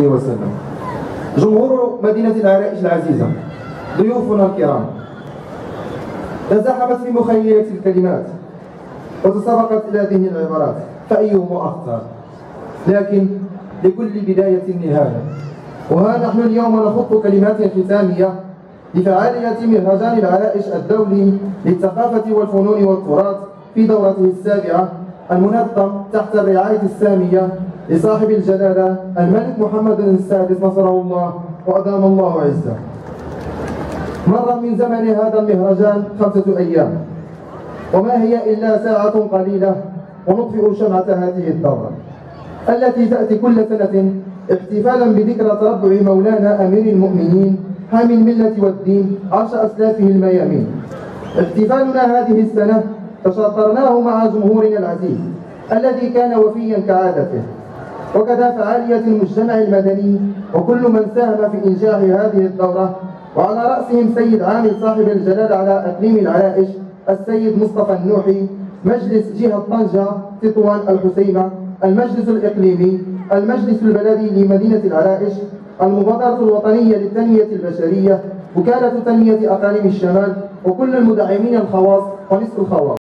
وسلم. جمهور مدينة العرائش العزيزة ضيوفنا الكرام تزاحمت في مخيلة الكلمات وتسابقت إلى ذهن العبارات فأيهم أخطر لكن لكل بداية نهاية وها نحن اليوم نخط كلمات ختامية لفعالية مهرجان العرائش الدولي للثقافة والفنون والتراث في دورته السابعة المنظم تحت الرعاية السامية لصاحب الجلالة الملك محمد السادس نصره الله وأدام الله عزة. مر من زمن هذا المهرجان خمسة أيام وما هي إلا ساعة قليلة ونطفئ شمعة هذه الدورة التي تأتي كل سنة احتفالا بذكرى تربع مولانا أمير المؤمنين حامي الملة والدين عرش أسلافه الميامين. احتفالنا هذه السنة تشاطرناه مع جمهورنا العزيز الذي كان وفيا كعادته. وكذا فعالية المجتمع المدني وكل من ساهم في إنجاح هذه الدورة وعلى رأسهم سيد عامل صاحب الجلال على إقليم العرائش السيد مصطفى النوحي مجلس جهة طنجة تطوان الحسيمة المجلس الإقليمي المجلس البلدي لمدينة العرائش المبادرة الوطنية للتنمية البشرية وكالة تنمية أقاليم الشمال وكل المدعمين الخواص ونصف الخواص.